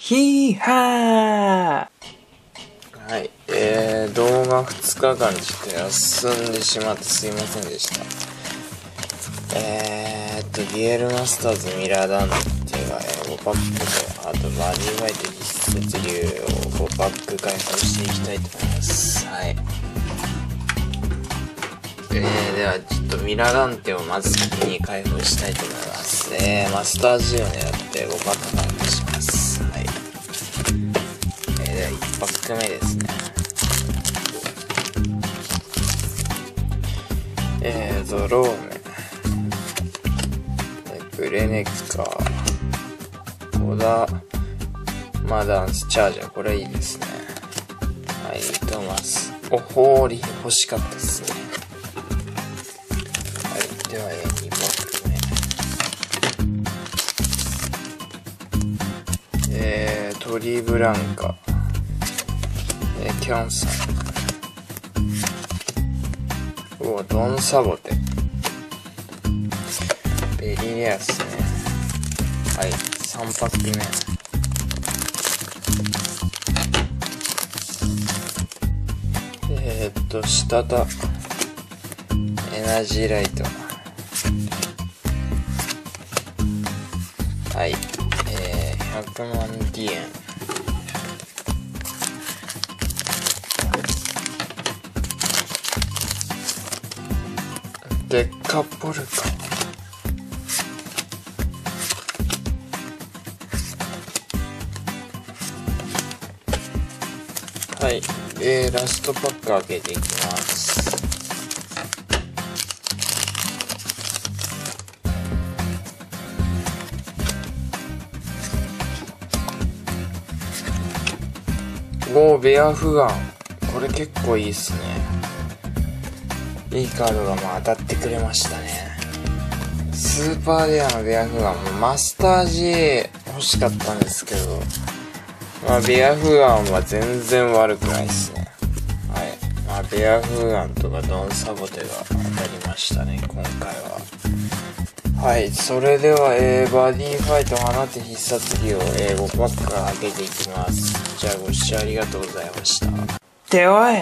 ヒーハーはい、えー、動画2日間ちょっと休んでしまってすいませんでした。えーっと、デュエルマスターズミラーダンテが、えー5パックと、あとバディファイト必殺流を5パック開放していきたいと思います。はい。えー、ではちょっとミラーダンテをまず先に開放したいと思います。えー、マスター G を狙って5パック開放します。はい。1パック目ですね。えー、ゾローメ。ブレネッカー。コダ、マダンス、チャージャー。これいいですね。はい、トマス。お、ホーリー欲しかったですね。はい、では、2パック目。えー、トリブランカ。キャンサー。おドンサボテ。ベリーレアスね。はい、3パック目。えー、っと、下田。エナジーライト。はい、えー、100万ディエンデッカポルカはい。えー、ラストパック開けていきます。おーベアフガンこれ結構いいっすね。いいカードがまあ当たってくれましたね。スーパーレアのベアフガンマスター G 欲しかったんですけど、まあベアフガンは全然悪くないですね。はい。まあベアフガンとかドンサボテが当たりましたね、今回は。はい。それでは、えー、バディファイト放って必殺技を、えー、5パックから開けていきます。じゃあご視聴ありがとうございました。っておい